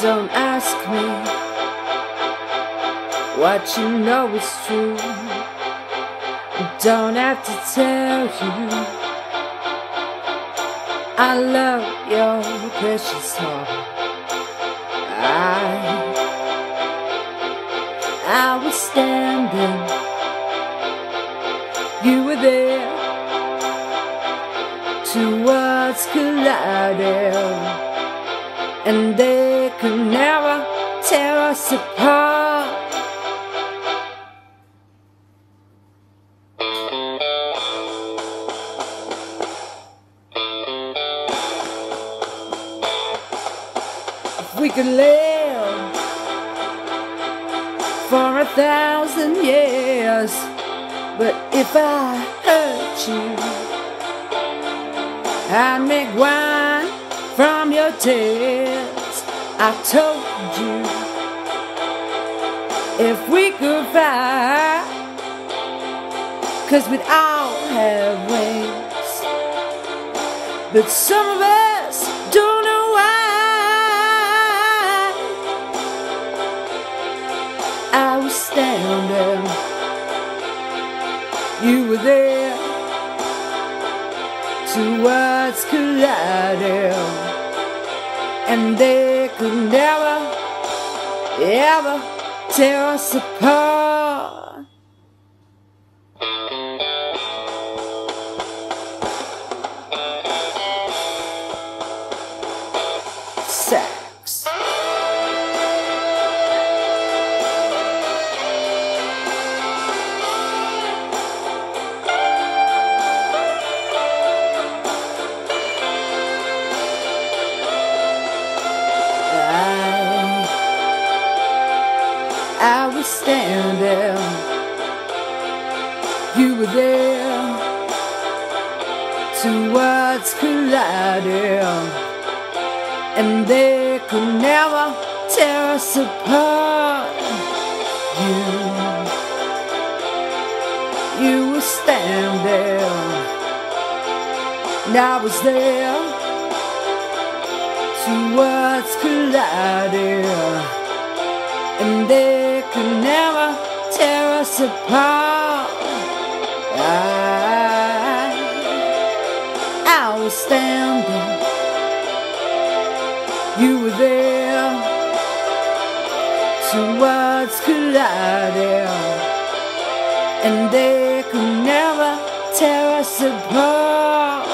Don't ask me what you know is true. Don't have to tell you. I love your precious heart. I, I was standing, you were there. Two worlds collided, us apart. If we could live for a thousand years, but if I hurt you, I'd make wine from your tears. I told you if we could fly, cause we'd all have wings, but some of us don't know why. I was standing, you were there. Two worlds collided, and they could never, ever tear us apart. Sex. I, was standing, you were there. Two worlds collided, and they could never tear us apart. You, you were standing, and I was there. Two worlds collided, and they could never tear us apart. I, I was standing, you were there. Two worlds collided, and they could never tear us apart.